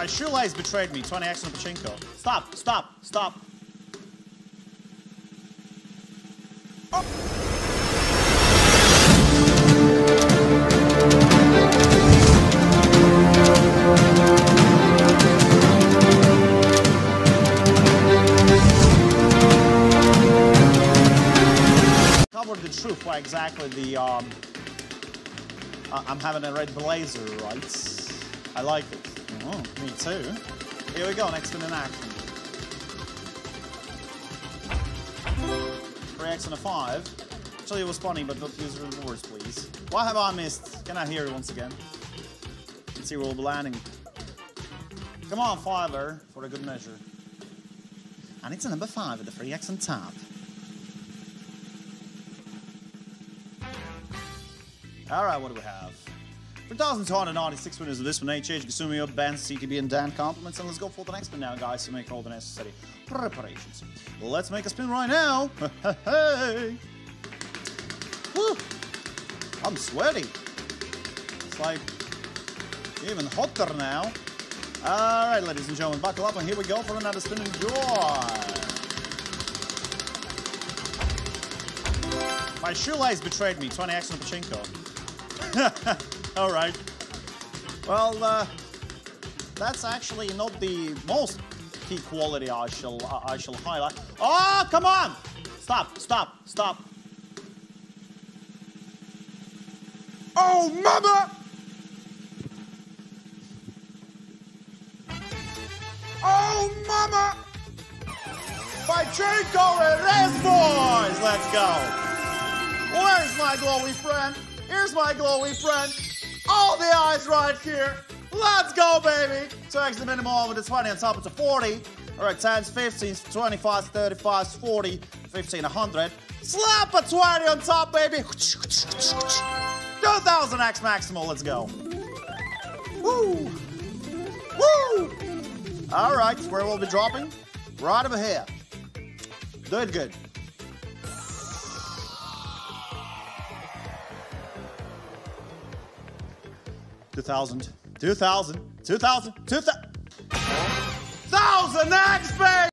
My shoelace betrayed me. 20x on Pachinko. Stop, stop, stop. Cover the truth why exactly the um I'm having a red blazer, right? I like it. Oh, me too. Here we go, next one in action. 3x and a 5. Actually, it was funny, but don't use rewards, please. What have I missed? Can I hear it once again? Let's see where we'll be landing. Come on, Fiver, for a good measure. And it's a number 5 with the 3x on top. Alright, what do we have? 3,296 winners of this one, HH, Kasumi, Ben, CTB, and Dan compliments. And let's go for the next one now, guys, to make all the necessary preparations. Let's make a spin right now. hey! Woo! I'm sweating. It's like even hotter now. Alright, ladies and gentlemen, buckle up and here we go for another spin. Enjoy! My shoelace betrayed me. 20x on Pachinko. All right. Well, uh, that's actually not the most key quality I shall I shall highlight. Oh, come on! Stop! Stop! Stop! Oh, mama! Oh, mama! Pachinko it is, boys! Let's go! Where's my glowy friend? Here's my glowy friend. All the eyes right here. Let's go, baby. So X the minimum with the 20 on top, it's a 40. All right, 10s, 15s, 25s, 35s, 40, 15, 100. Slap a 20 on top, baby. 2000 X maximal, let's go. Woo! Woo! All right, where we'll be dropping? Right over here. Do it good. Two thousand, two thousand, two thousand, two thousand, thousand X, baby!